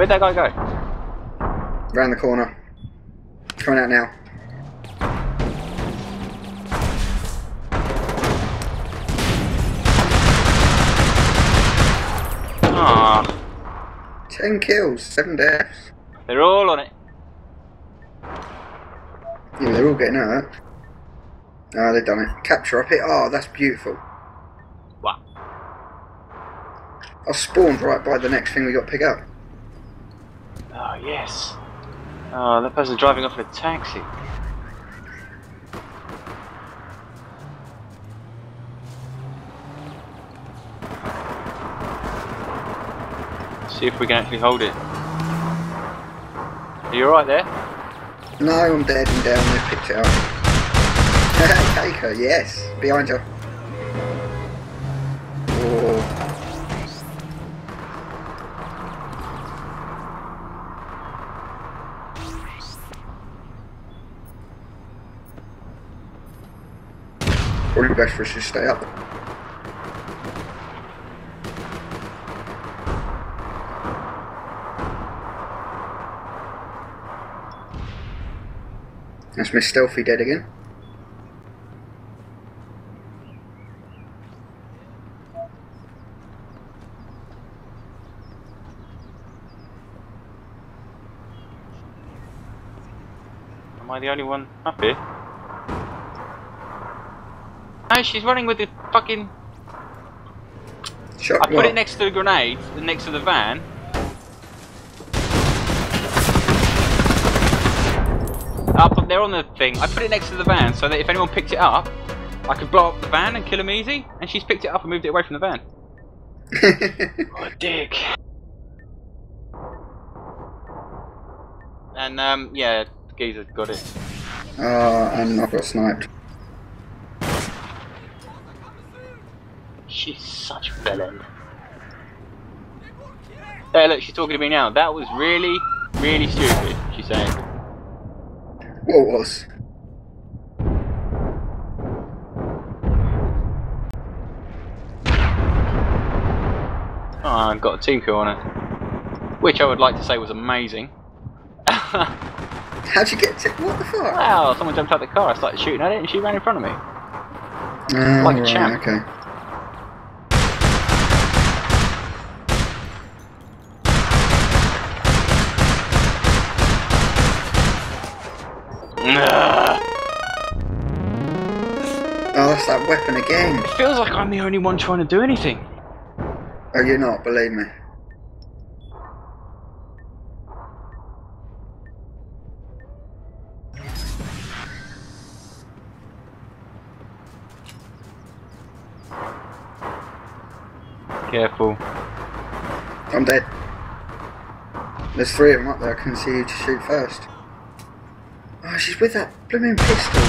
Where'd that guy go? Round the corner. Coming out now. Ah, Ten kills, seven deaths. they're all on it. Yeah, they're all getting hurt. Oh, they've done it. Capture up it. Oh, that's beautiful. What? I spawned right by the next thing we got to pick up. Oh, yes. Oh, that person's driving off in a taxi. See if we can actually hold it. Are you alright there? No, I'm dead and down. They picked it up. Take her, yes. Behind you. Probably best for us to stay up. That's Miss Stealthy dead again. Am I the only one up here? No, she's running with the fucking. Shot I put what? it next to the grenade, next to the van. Up, they're on the thing. I put it next to the van so that if anyone picked it up, I could blow up the van and kill them easy. And she's picked it up and moved it away from the van. What a dick. And um, yeah, Geezer got it. oh, and I got sniped. She's such a villain. Hey, look, she's talking to me now. That was really, really stupid. She's saying. What was? Ah, oh, I got a team kill on it. Which I would like to say was amazing. How'd you get to. What the fuck? wow, someone jumped out the car, I started shooting at it, and she ran in front of me. Oh, Like a right, champ. okay. Ugh. Oh, that's that weapon again. It feels like I'm the only one trying to do anything. Oh, you're not, believe me. Careful. I'm dead. There's three of them up there. I can see who to shoot first. Oh, she's with that blooming pistol.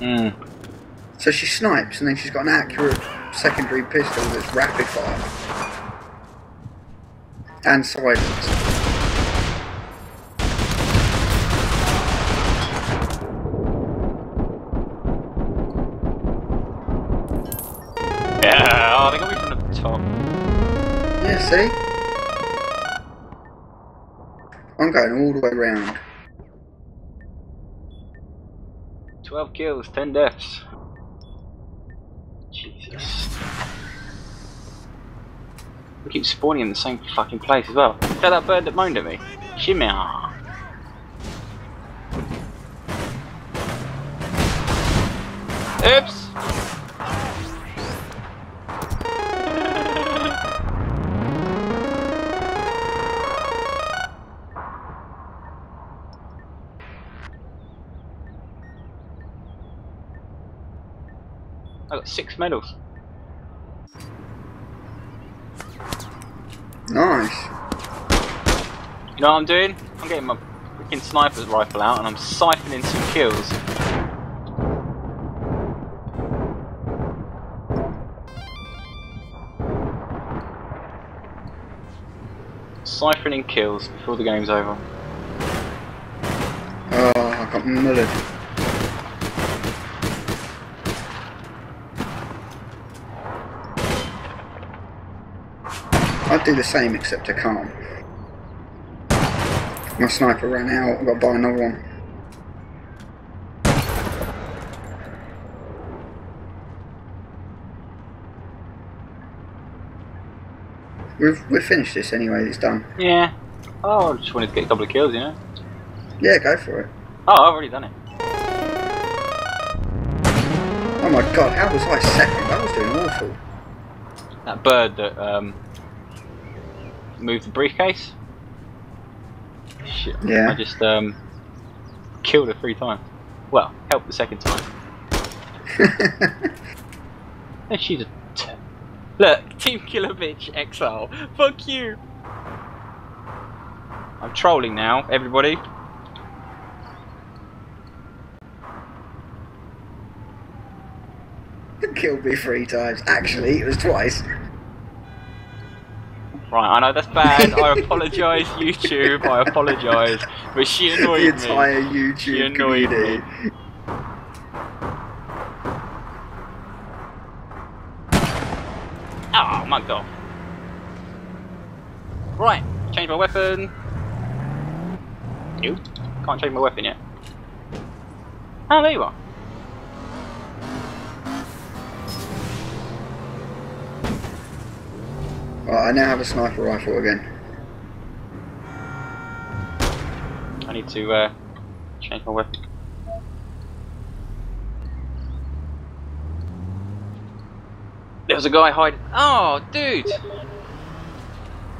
Hmm. So she snipes, and then she's got an accurate secondary pistol that's rapid fire. And silence. Yeah, oh, they got me from the top. Yeah, see? I'm going all the way round. 12 kills, 10 deaths. Jesus. We keep spawning in the same fucking place as well. Is that that bird that moaned at me? Shimmy. Oops! Got six medals. Nice. You know what I'm doing? I'm getting my freaking sniper's rifle out and I'm siphoning some kills. Siphoning kills before the game's over. Oh, I got mullered. Do the same except I can't. My sniper ran out. I've got to buy another one. We've we've finished this anyway. It's done. Yeah. Oh, I just wanted to get a couple of kills, you know. Yeah, go for it. Oh, I've already done it. Oh my god, how was I second? I was doing awful. That bird that um, moved the briefcase. Shit. Yeah. I just um, killed her three times. Well, helped the second time. And she's a t- look, Team Killer Bitch Exile. Fuck you. I'm trolling now, everybody. Killed me three times. Actually, it was twice. Right, I know that's bad. I apologise, YouTube. I apologise, but she The annoyed me. entire She YouTube annoyed community. me. Oh, mugged off. Right, change my weapon. You can't change my weapon yet. Oh, there you are. Right, I now have a sniper rifle again. I need to uh, change my weapon. There was a guy hiding. Oh, dude!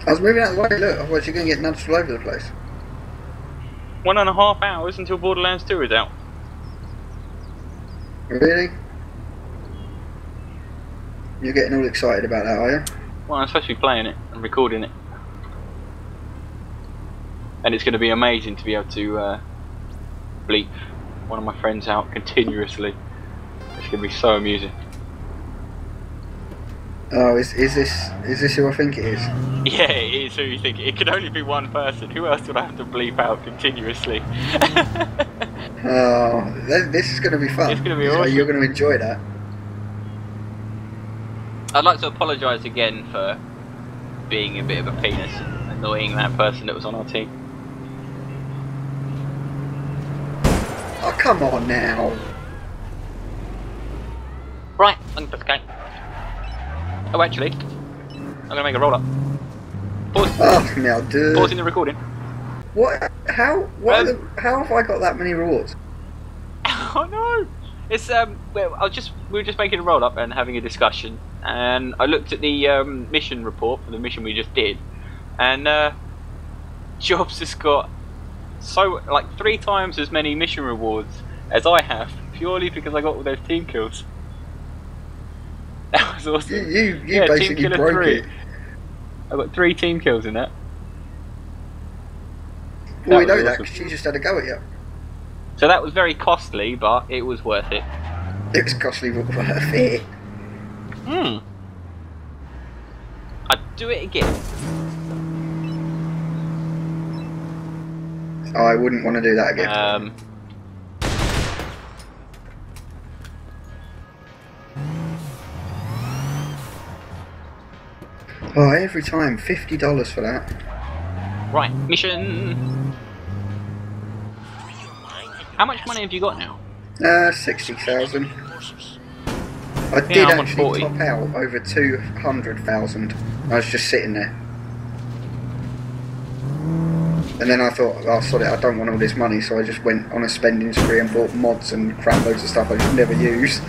I was moving out of the way. Look, otherwise you're going to get nudged all over the place. One and a half hours until Borderlands 2 is out. Really? You're getting all excited about that, are you? Well, I'm supposed to be playing it and recording it. And it's going to be amazing to be able to uh, bleep one of my friends out continuously. It's going to be so amusing. Oh, is, is this is this who I think it is? Yeah, it is who you think. It could only be one person. Who else would I have to bleep out continuously? Oh, this is going to be fun. It's gonna be awesome. You're going to enjoy that. I'd like to apologise again for being a bit of a penis and annoying that person that was on our team. Oh, come on now. Right, I'm gonna press K. Oh, actually, I'm gonna make a roll up. Pause. Oh, now, dude. Pausing the recording. What? How? What? Um, the, how have I got that many rewards? Oh no! It's um. Well, I was just we were just making a roll up and having a discussion, and I looked at the um, mission report for the mission we just did, and uh, Jobs has got so like three times as many mission rewards as I have, purely because I got all those team kills. That was awesome. You you, you Yeah, Team basically Killer broke 3. it. I got three team kills in that. Well, we know was that awesome. 'cause she just had a go at you. So that was very costly, but it was worth it. It was costly but worth it. Hmm. I'd do it again. I wouldn't want to do that again. Um, oh, every time fifty dollars for that. right, mission. How much money have you got now? Uh, sixty thousand. I did actually top out over two hundred thousand. I was just sitting there. And then I thought, oh, sorry, I don't want all this money, so I just went on a spending spree and bought mods and crap loads of stuff I just never use.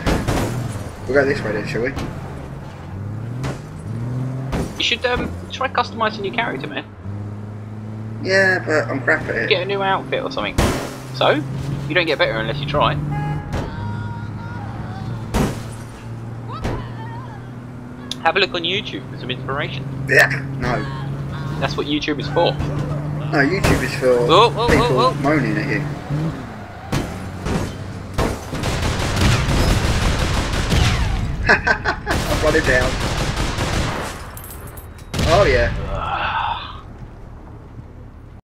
We'll go this way then, shall we? You should um try customizing your character, man. Yeah, but I'm crap at it. Get a new outfit or something. So, you don't get better unless you try. Have a look on YouTube for some inspiration. Yeah, no. That's what YouTube is for. No, YouTube is for whoa, whoa, people whoa. moaning at you. I've got it down. Oh yeah.